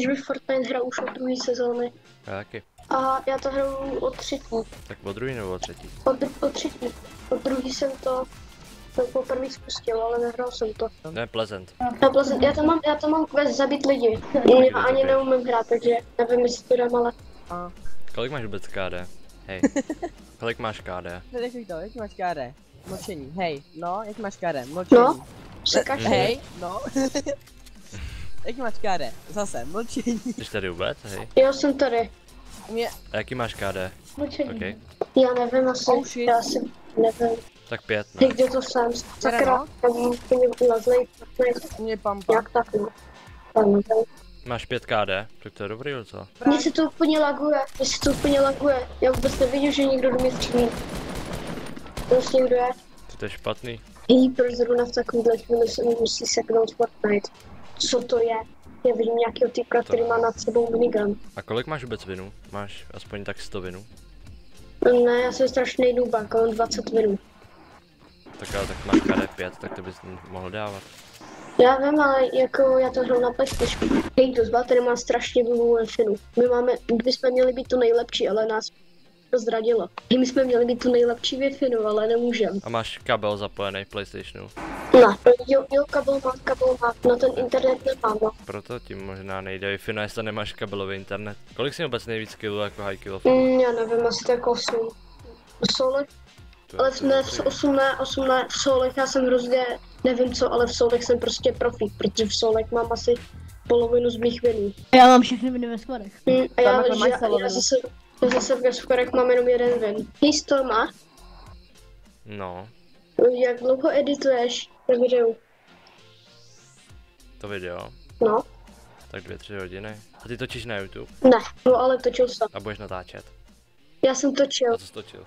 Když by Fortnite hrál už od druhé sezóny. Já taky. A já to hraju od třetí. Tak o druhý nebo o třetí? Od, dru- od třetí. Od druhý jsem to to poprvé spustil, ale nehrál jsem to. To je Pleasant. Já, vlastně, já, to mám, já to mám quest zabít lidi. Já ani neumím hrát, takže nevím, jestli to dám, ale A, Kolik máš vůbec KD? Hej. Kolik máš KD? neřekl to, jaký máš káre? Mlčení, hej, no, jaký máš káre? Mlčení. No. kašli. Hej, no. jaký máš káre? Zase, mlčení. Jsi tady vůbec? Hej. Jo, jsem tady. Mě, A jaký máš KD? Mlčení. OK. Já nevím asi, Oh, shit. já si nevím. Tak pět, Ty, no. kde to jsem? Sakra, no. tam mě ulezlej, mě pampa. jak tak. Já nevím. Máš 5 KD? Tak to je dobrý, jo, co? Mně se to úplně laguje, mně se to úplně laguje. Já vůbec nevidím, že někdo do mě střílí. Prostě kdo je? Ty to je špatný. Hej, proč zrovna v takovýhle chvíli se mi musí seknout Fortnite? Co to je? Já vidím nějakého typka, který má nad sebou minigun. A kolik máš vůbec vinu? Máš aspoň tak 100 vinu? Ne, já jsem strašný nubák, mám 20 minut. Tak ale tak máš KD 5, tak to bys mohl dávat. Já vím, ale jako já to hraju na PlayStation. To zba, tady má strašně dlouhou Finu. My máme, my jsme měli být to nejlepší, ale nás to zradilo. My jsme měli být to nejlepší ve Finu, ale nemůžem. A máš kabel zapojený v PlayStationu. Ne, jo, jo, kabel má, kabel má, no ten internet nemám, no. Proto ti možná nejde wi jestli nemáš kabelový internet. Kolik si vůbec nejvíc killů jako high kill? Mm, já nevím, asi tak 8. V solech, ale v, ne, v 8 ne, 8 ne, v solech já jsem hrozně, nevím co, ale v solech jsem prostě profík, protože v solech mám asi polovinu z mých vinů. Já mám všechny viny ve skladech. Mm, a já, Tam že, já, já, zase, já zase v gaskorech mám jenom jeden vin. Hej, Storma, No, jak dlouho edituješ ve videu? to video. No, Tak dvě, tři hodiny. A ty točíš na YouTube ne, no ale točil jsem. a budeš natáčet. Já jsem točil A co jsi točil?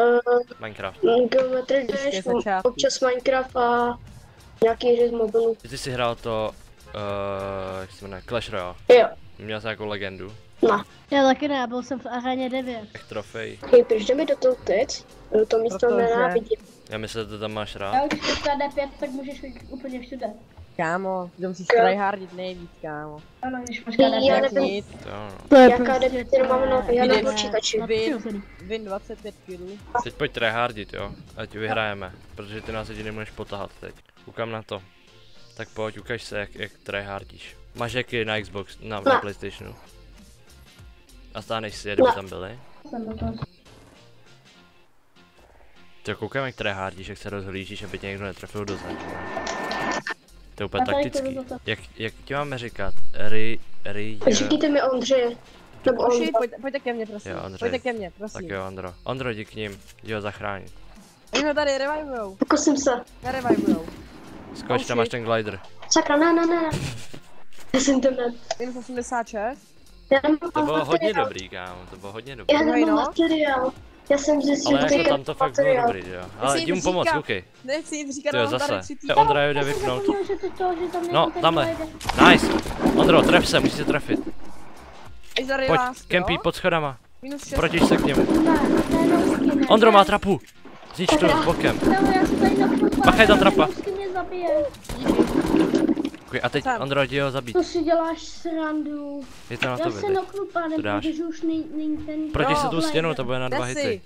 uh, Minecraft. Geometry Ještě Dash, občas Minecraft a nějaký hry z mobilu. Ty jsi hrál to, uh, jak se jmenuje, Clash Royale. Jo, Měl jsi nějakou legendu. ne. Já taky ne, byl jsem v aréně 9. Jak trofej. Hej, proč jdeme do toho teď? No, To místo Protože- nenávidím. Já myslím, že to tam máš rád. Já už teďka D5, tak můžeš být úplně všude. Kámo, to musíš tryhardit nejvíc, kámo. Ano, když máš Já D5. nevím. Jak nic, To jo, no. To je Jaká D5 jenom mám na, já na počítači. Vin. přirozený. win 25 kg. Teď pojď tryhardit, jo. Ať vyhrajeme. Protože ty nás jediný můžeš potahat teď. Koukám na to. Tak pojď, ukaž se, jak, jak tryhardíš. Máš jaký na Xbox, na, na Ne. Playstationu? A stáneš si kdyby Ne. tam byli? To koukám, jak tryhardíš, jak se rozhlížíš, aby tě někdo netrefil do zadu. ne? To je úplně tady to taktický. to. Jak, jak ti máme říkat? Ry, ry, Říkejte mi Ondřeje. Nebo Ondra. pojď, pojďte ke mně, prosím. Jo, Ondřej. pojďte ke mně, Tak prosím. jo, Ondro. Ondro, jdi k ním, jdi ho zachránit. Oni ho tady revivujou, Pokusím se. nerevivujou. Skoč, tam máš ten glider. Sakra, ne, ne, ne. ne. Já jsem internet. Minus 86. Já nemám To bylo hodně materiál. dobrý, kámo, to bylo hodně dobrý. Já nemám no. materiál. Já jsem zjistil, Ale že jako tam to fakt bylo dobrý, že jo. Ale jdi mu pomoct, koukej. Nechci jim říkat, To je mám tady zase. tři To je Ondra jde vypnout. No, tamhle. Nice. Ondro, tref se, musíš se trefit. Pojď, kempí pod schodama. Minus 6. Protiž se k němu. Ondro má trapu. Znič to s bokem. Bachaj, tam trapa. Děkuji. A teď Tam. Ondro, jdi ho zabít. To si děláš srandu. Je to na Já tobě se noknu To dáš. protože už není ten... Proti se tu stěnu, to bude na dva hity.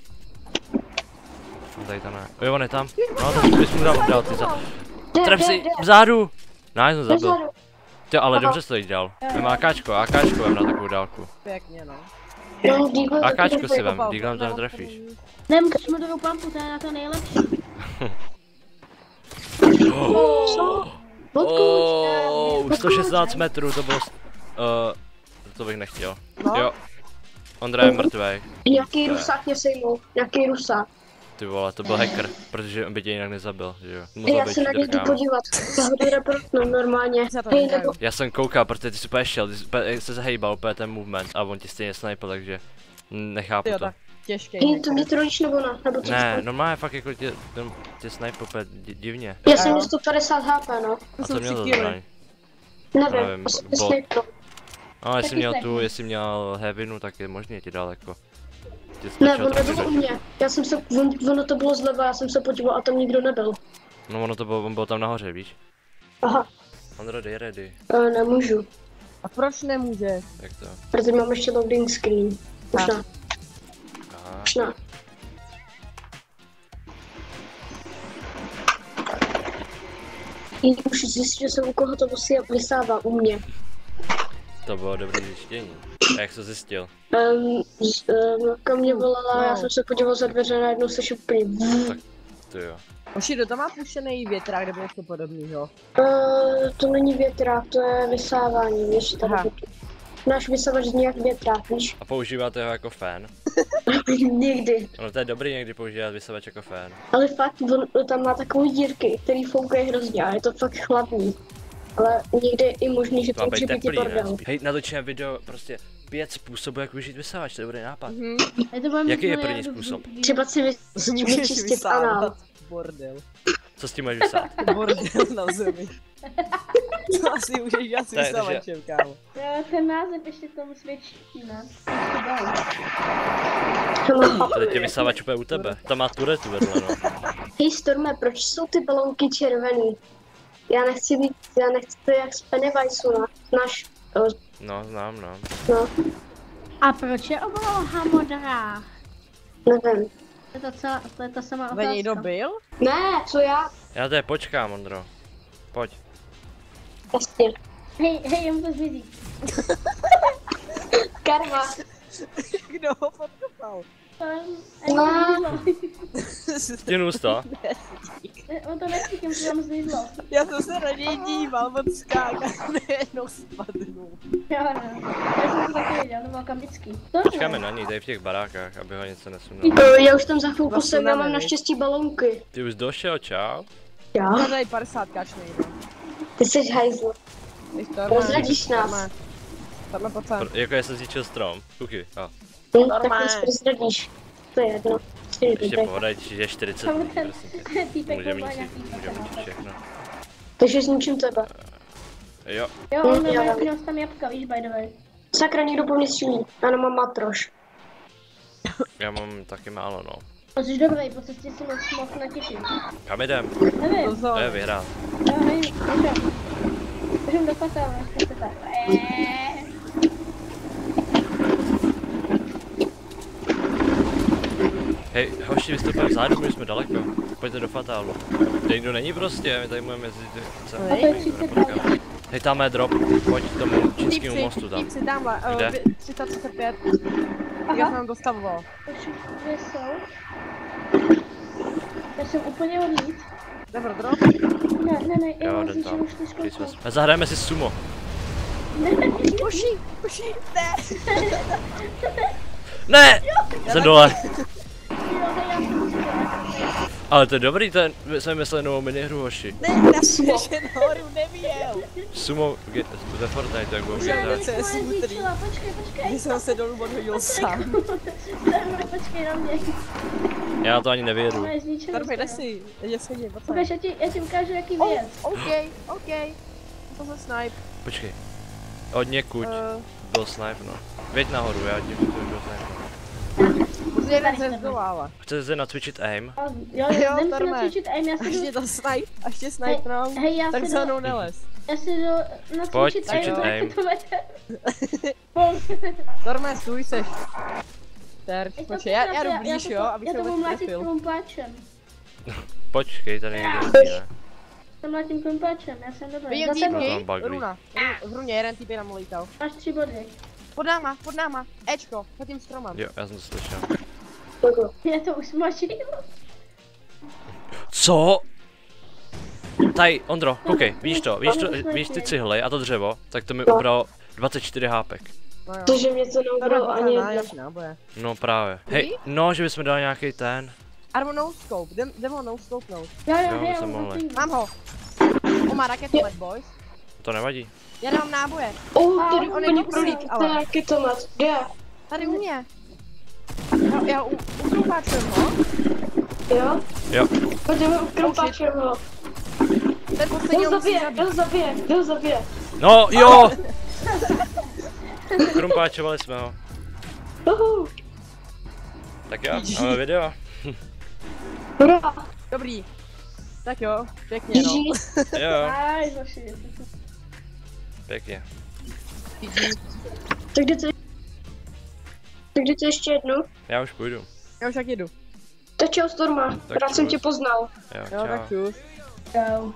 Tady to ne. Jo, on je tam. No, to bys mu dal dál ty za... Jde, si vzadu. Nice, on zabil. Ty, ale dobře jsi to jít dal. Vem AKčko, AKčko vem na takovou dálku. Pěkně, no. AKčko si vem, díglem to netrefíš. Ne, musíš modrou pampu, to je na to nejlepší. Co? Oh, 116 metrů, to bylo... Uh, to bych nechtěl. No. Jo. Ondra je mrtvej. Nějaký rusák mě sejmul. Nějaký rusák. Ty vole, to byl hacker, protože on by tě jinak nezabil, že jo. Musel já se na něj jdu podívat. Já ho jdu reportnout normálně. Já to Hej, nebo... Já jsem koukal, protože ty jsi úplně šel, ty jsi úplně, se zahejbal úplně ten movement a on ti stejně snipl, takže nechápu Jo, to. tak těžký. Hej, to mě trojíš nebo ne? Nebo co Ne, normálně fakt jako tě, tě snipl úplně di- divně. Já jsem měl 150 HP, no. A jsou co měl za zbraň? Nevím, bot. snipnul. No, jestli Taky měl tu, jestli měl heavinu, tak je možný ti dal jako. Ne, on nebyl u mě. Já jsem se, on, ono to bylo zleva, já jsem se podíval a tam nikdo nebyl. No ono to bylo, on byl tam nahoře, víš? Aha, Ondro, dej ready. e, nemůžu. A proč nemůže? Jak to? Protože mám ještě loading screen. Možná, Aha. Možná. Už zjistil jsem, u koho to musí vysává, u mě. To bylo dobré zjištění. A jak jsi to zjistil? Um, z, um, kam mě volala, já jsem se podíval za dveře, najednou seš úplně... Ty jo. Oši, kdo tam má pušený větrák nebo něco podobného? Uh, to není větrák, to je vysávání, víš, tady Aha. Náš vysavač zní jak větrák, víš? A používáte ho jako fan? Nikdy. No to je dobrý někdy používat vysavač jako fan. Ale fakt, on tam má takové dírky, který foukají hrozně a je to fakt chladný. Ale někdy je i možný, že To může být i bordel. Hej, natočíme video, prostě pět způsobů, jak využít vysavač, to je dobrý nápad. Mhm. Mít Jaký je první způsob? Třeba si vy, vyčistit anál. Bordel. Co s tím máš vysát? Bordel na zemi. To asi můžeš dělat s To je- vysavačem, kámo. Jo, ten název ještě tomu svědčí, ne? Tady tě vysavač úplně u tebe. Tam má turetu vedle, no. Hej Storme, proč jsou ty balonky červený? Já nechci být, já nechci být jak z Pennywise, no. Znáš, eh, No, znám, no. no, A proč je obloha modrá? nevím. To je ta, celá, to je ta sama Ve někdo otázka. byl? Ne, co já? Já tady počkám, Ondro. Pojď. Jasně. Hej, hej, jemu to zmizí. Karma. Kdo ho podkopal? Um, No. Stěnus to. On to nechci, tím to tam zmizlo. Já jsem se na něj díval, on skákal, nejednou spadnul. Jo, no. Já jsem to taky viděl, to bylo kamický. Počkáme na ní, tady v těch barákách, aby ho něco nesunulo. Já už tam za chvilku Vlastně jsem, já mám naštěstí balonky. Ty už došel, čau. Já? Já tady 50 kač nejde. Ty jsi hajzl. Prozradíš nás. Tohle pocen. Pr- jako jestli zničil strom. Kuky, a. Hm, tak nás prozradíš. To je jedno. Ještě dobrý. pohoda, když je 40 Tam dní, ten prosím tě. týpek Může má mít, nějaký může mít všechno. Takže zničím tebe. Jo, Jo, on Hm, já měl, vím. měl tam jabka, víš, by the way. Sakra, někdo po mně střílí. Já nemám matroš. já mám taky málo, no. Jsi dobrý, po cestě si moc moc natěšit. Kam jdem? Nevím. To je vyhrál. Já nevím, do kasa, ale se tak. Hej, hoši, vystupujeme vzadu, my jsme daleko. Pojďte do fatálu. Tady nikdo není prostě, my tady můžeme jezdit. Co? Hej, tam je drop, pojď k tomu čínskému mostu tam. Tipsy, tamhle, uh, 335. Aha. Já jsem dostal vol. Kde jsou? Já jsem úplně odjít. Dobro, drop? Ne, ne, ne, já jo, jdu tam. A zahrajeme si sumo. Poší, poší, ne. Ne, jsem dole. Ale to je dobrý, to je, jsem myslel novou minihru, hoši. Ne, na že nahoru nevěl. Sumo ge- ve Fortnite, jak bylo GTA. Já je jsem smutný. počkej, počkej. Když jsem se dolů odhodil sám. Počkej na mě. Já to ani nevědu. Zničená. Tady jde si, jde se jde, pojď Ukaž, já ti, já ti ukážu, jaký Oh, věc. OK, OK. To za snipe. Počkej. Od někud Uh, byl snipe, no. Věď nahoru, já tím, že to byl snipe. Jeden ze zdoláva. Chcete se nacvičit aim? Jo, Jo, jo, jdem si nacvičit aim, já Až si tě jdu, to snipe, až tě snipnou, hej, já tak jdu, mnou nelez. já si jdu nacvičit cvičit aim, aim. jak to. Pojď. Torme, stůj seš. Terč, to počkej, já, já jdu blíž, to- jo, abych Já se to budu vůbec mlátit trefil. krumpáčem. Počkej, tady někdo jezdí, ne? To mlátím krumpáčem, já jsem dobrý. No, týpky, runa, Ru- v runě jeden týp je nám lítal. máš tři body. Pod náma, pod náma, Ečko, pod tím stromem. Jo, já jsem to slyšel. Je to už smaží. Co? Tady, Ondro, koukej, víš to, víš, to, víš ty cihly a to dřevo, tak to mi ubralo 24 hápek. No jo. Protože mě to neubralo ani na jedno. No právě. Hej, no, že bychom dali nějaký ten. Armo no scope, jdem, jdem ho no. Jo, jo, Jo, jo, jsem jo, mohli. Mám ho. On má raketomet, boys. To nevadí. Já dám náboje. Oh, tady on není prolít, ale. to je raketomat. Kde? Tady u mě. Já, já u, ukroupáčujem ho. Jo? Jo. Pojďme u krompáčeho. Ten poslední ho musí zabije, zabít. byl zabije, byl zabije. No, jo! Krumpáčovali jsme ho. Uhu, Tak jo, máme video. hurá, Dobrý. Tak jo, pěkně no. Jo, pěkně. Tak jde to... Tak jde to ještě jednou? Já už půjdu. Já už tak jedu. Tak čau Storma, Tak rád jsem tě poznal. Jo, Jo, čau. tak čus. Čau.